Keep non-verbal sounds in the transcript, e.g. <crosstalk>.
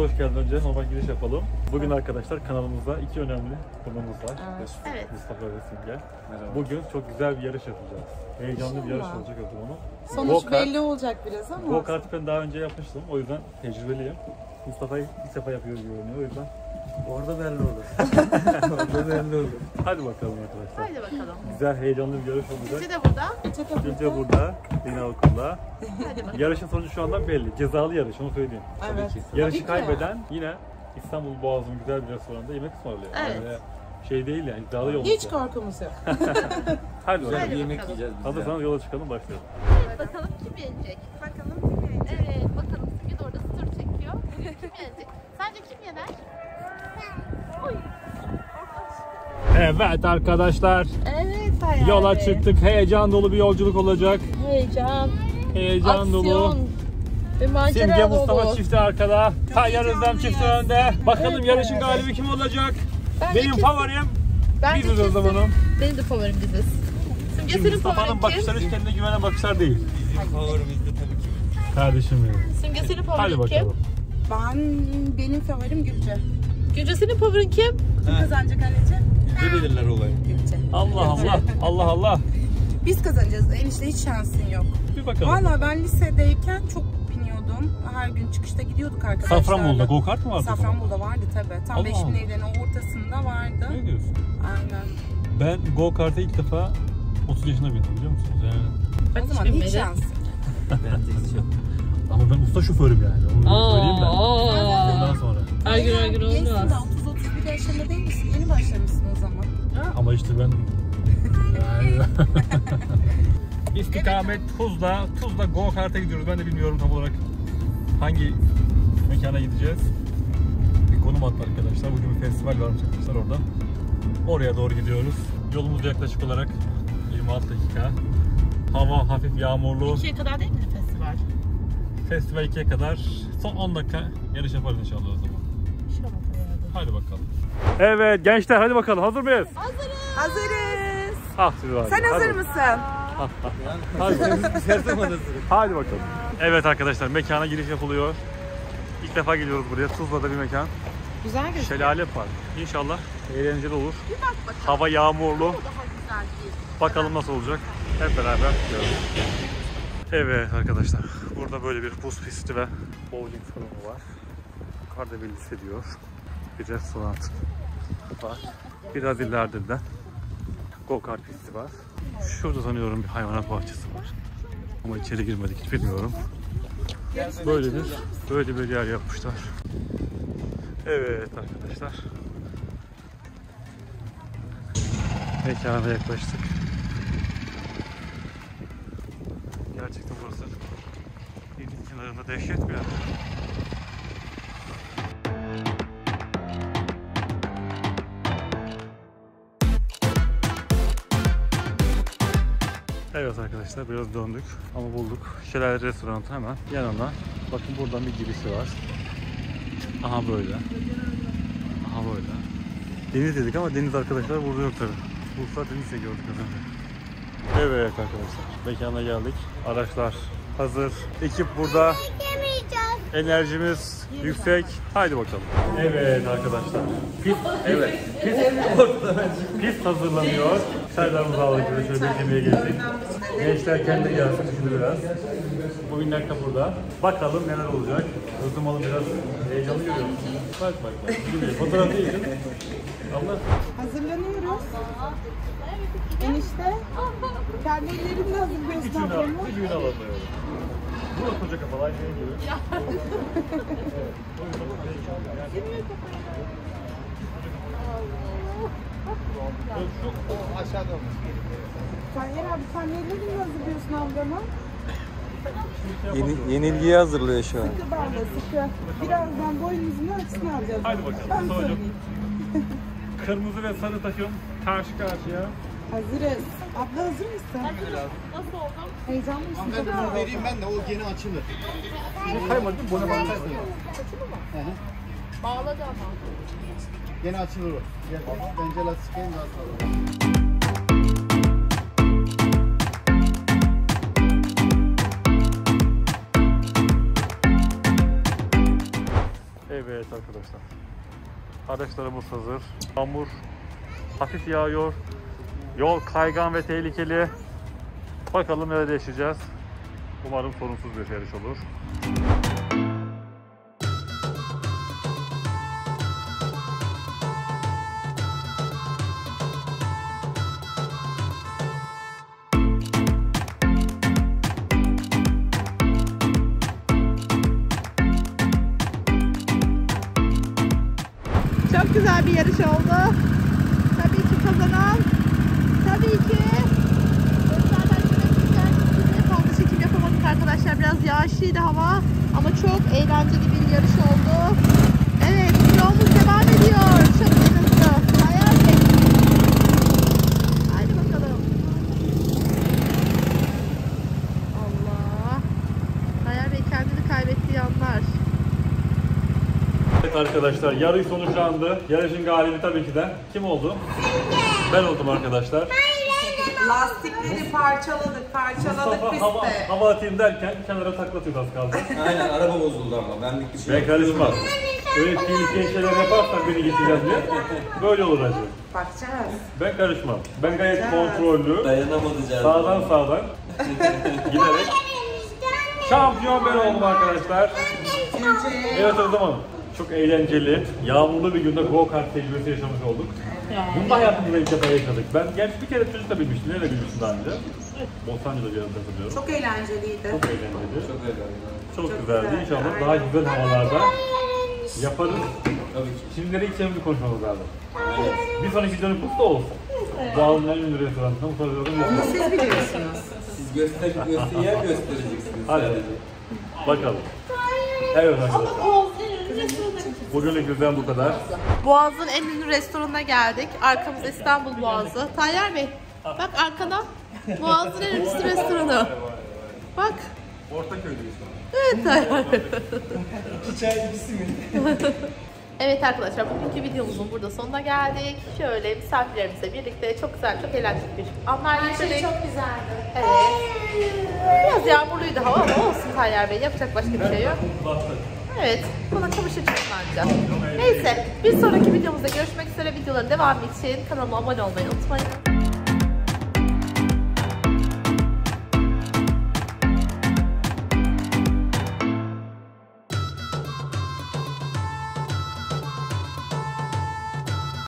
hoş geldin önce normal giriş yapalım. Bugün arkadaşlar kanalımızda iki önemli konuğumuz var. Evet. Mustafa ve Simge. Bugün çok güzel bir yarış yapacağız. Heyecanlı bir yarış İnşallah. olacak o zaman. Sonuç Go-kart. belli olacak biraz ama. Go kartı ben daha önce yapmıştım. O yüzden tecrübeliyim. Mustafa'yı ilk defa yapıyor gibi görünüyor. O yüzden Orada belli olur. <laughs> Orada belli olur. hadi bakalım arkadaşlar. Haydi bakalım. Güzel heyecanlı bir yarış olacak. Üçü de burada. Çete Gülce burada, yine okulda. Hadi bakalım. Yarışın sonucu şu andan belli. Cezalı yarış, onu söyleyeyim. Evet. Yarışı Tabii ki. kaybeden yine İstanbul Boğazı'nın güzel bir restoranda yemek ısmarlıyor. Evet. Yani şey değil yani, iddialı yol. Hiç korkumuz yok. <laughs> Hadi Güzel bakalım. bir yemek bakalım. yiyeceğiz biz de. Hazırsanız yola çıkalım, başlayalım. Evet, bakalım kim yenecek? Bakalım kim yenecek? Evet bakalım Simge de orada sır çekiyor. Bugün kim yenecek? Sence kim yener? Evet arkadaşlar, Evet hayal. yola çıktık. Heyecan dolu bir yolculuk olacak. Heyecan, Heyecan dolu. Simge Mustafa dolu. çifti arkada. Tayyar Özlem çifti önde. Bakalım yarışın galibi kim olacak? Ben Benim kesin- favorim ben biziz o zamanım. Benim de favorim biziz. Simge Şimdi senin Mustafa'nın favorin kim? bakışları hiç kendine güvenen bakışlar değil. Bizim favorimiz de tabii ki. Kardeşim benim. Simge senin Hadi favorin bakalım. kim? Ben benim favorim Gülce. Gülce senin favorin kim? Kim kazanacak anneciğim? Yüzde belirler olayı. Gülce. Allah Allah. Allah Allah. Biz kazanacağız. Enişte hiç şansın yok. Bir bakalım. Valla ben lisedeyken çok biniyordum. Her gün çıkışta gidiyorduk arkadaşlarla. Safranbolu'da go kart mı vardı? Safranbolu'da vardı tabii. Tam Allah Beşiktaş'ın Allah. evlerinin ortasında vardı. Ne diyorsun? Aynen. Ben go kart'a ilk defa 30 yaşında bindim biliyor musunuz? Yani o zaman hiç şansın. Bence hiç yok. ama ben usta şoförüm yani. Onu söyleyeyim ben. Ondan sonra. Her gün her gün olmaz. Daha 30-31 yaşında değil misin? Yeni başlamışsın o zaman. Ama işte ben. <laughs> İstikamet Tuzla. Tuzla go kart'a gidiyoruz. Ben de bilmiyorum tam olarak hangi mekana gideceğiz. Bir konum attı arkadaşlar. Bugün bir festival varmış arkadaşlar orada. Oraya doğru gidiyoruz. Yolumuz yaklaşık olarak 26 dakika. Hava hafif yağmurlu. İkiye kadar değil mi festival? Festival 2'ye kadar son 10 dakika yarış yaparız inşallah o zaman. Hadi bakalım. Evet gençler hadi bakalım hazır mıyız? Hazırız. Ah siz var. Sen hazır mısın? <laughs> Hadi. Hazırız. hadi bakalım. Evet arkadaşlar mekana giriş yapılıyor. İlk defa geliyoruz buraya. Tuzla'da bir mekan. Güzel gözüküyor. Şelale Park. İnşallah eğlenceli olur. Hava yağmurlu. Daha güzel değil. Bakalım nasıl olacak. Hep beraber göreceğiz. Evet arkadaşlar. Burada böyle bir buz pisti ve bowling salonu var. Yukarıda bir lise diyor. Bir restoran var. Biraz ileride de go kart pisti var. Şurada sanıyorum bir hayvanat bahçesi var. Ama içeri girmedik hiç bilmiyorum. Böyle bir böyle bir yer yapmışlar. Evet arkadaşlar. Mekana yaklaştık. Gerçekten burası deniz kenarında dehşet bir yer. Evet arkadaşlar biraz döndük ama bulduk. Şelale restoranı hemen yanına. Bakın buradan bir girişi var. Aha böyle. Aha böyle. Deniz dedik ama deniz arkadaşlar burada yok tabi. Bursa deniz de gördük az önce. Evet arkadaşlar mekana geldik. Araçlar hazır. Ekip burada. Enerjimiz yüksek. Haydi bakalım. Evet arkadaşlar. Pist, evet. Pist, pist hazırlanıyor. Çaylarımızı aldık. Şöyle şöyle yemeğe geçtik. Gençler kendi gelsin şimdi biraz. Bugün dakika burada. Bakalım neler olacak. Özlem Hanım biraz heyecanlı görüyor. Bak bak bak. Gidiyor. Fotoğraf değil. Allah. Hazırlanıyoruz. Enişte. Kendi ellerimle hazırlıyorsun Küçüğünü al. ablamı. Bu da koca kafalı aynı şey gibi. Aşağıda olmuş. Tayyar abi sen ellerimle hazırlıyorsun ablamı. Yeni, yenilgiyi hazırlıyor şu an. Sıkı bağla sıkı. Birazdan boynumuzun ölçüsünü alacağız. Hadi bakalım, Ben. Kırmızı ve sarı takım karşı karşıya. Hazırız. Abla hazır mısın? Nasıl oldu? Heyecanlı mısın? Ben bunu vereyim ben de o gene açılır. Kaymadı buna bakarsın. Bağladı ama. Gene açılır o. Gel, Bence lastikleyin daha sonra. Evet arkadaşlar. Araçlarımız hazır. Yağmur hafif yağıyor. Yol kaygan ve tehlikeli. Bakalım neler yaşayacağız. Umarım sorunsuz bir yarış olur. Çok güzel bir yarış oldu. Tabii ki kazanan tabii ki Zaten güzel size fazla çekim yapamadık arkadaşlar. Biraz yağışlıydı hava ama çok eğlenceli bir yarış oldu. Evet, yolumuz devam ediyor. Çok hızlı. Hayal. Haydi bakalım. Allah. Hayal Bey kendini kaybettiği anlar. Evet arkadaşlar yarış sonuçlandı. Yarışın galibi tabii ki de kim oldu? Ben oldum arkadaşlar. Lastikleri parçaladık, parçaladık Mustafa hava, pistte. hava atayım derken kenara taklatıyordu az kaldı. Aynen araba bozuldu ama benlik bir şey Ben yok. karışmam. Öyle tehlikeli şeyler yaparsan beni geçeceğim diye. Böyle olur acı. Bakacağız. Ben karışmam. Ben gayet kontrollü. Dayanamadı canım. Sağdan sağdan giderek <laughs> şampiyon ben oldum arkadaşlar. Evet o zaman çok eğlenceli, yağmurlu bir günde go kart tecrübesi yaşamış olduk. Bunu da hayatımızda ilk defa yaşadık. Ben gerçi bir kere çocukla binmiştim. Nerede binmiştim daha önce? Bostancı'da bir yerde hatırlıyorum. Çok eğlenceliydi. Çok eğlenceli. Çok öyle. Çok, Çok güzeldi. güzeldi. İnşallah Aynen. daha güzel havalarda yaparız. Tabii ki. Şimdileri ilk bir konuşmamız lazım. Evet. Bir sonraki videonun kutlu olsun. Doğanın en ünlü restoranında bu soruları Onu siz biliyorsunuz. Siz göster, göster, yer göstereceksiniz Hadi. sadece. Bakalım. Evet arkadaşlar. Bugünlük bizden bu kadar. Boğaz'ın en ünlü restoranına geldik. Arkamızda İstanbul Boğazı. Tayyar Bey, bak arkana. Boğaz'ın en ünlü restoranı. Bak. Ortaköy'deyiz. Evet Tayyar Bey. İki çay ikisi mi? <laughs> Evet arkadaşlar bugünkü videomuzun burada sonuna geldik. Şöyle misafirlerimizle birlikte çok güzel, çok eğlenceli bir anlar yaşadık. Çok güzeldi. Evet. Biraz yağmurluydu hava ama olsun Tayyar Bey. Yapacak başka bir şey yok. Evet. Buna çamaşır çıkmayacağız. Neyse. Bir sonraki videomuzda görüşmek üzere. Videoların devamı için kanalıma abone olmayı unutmayın.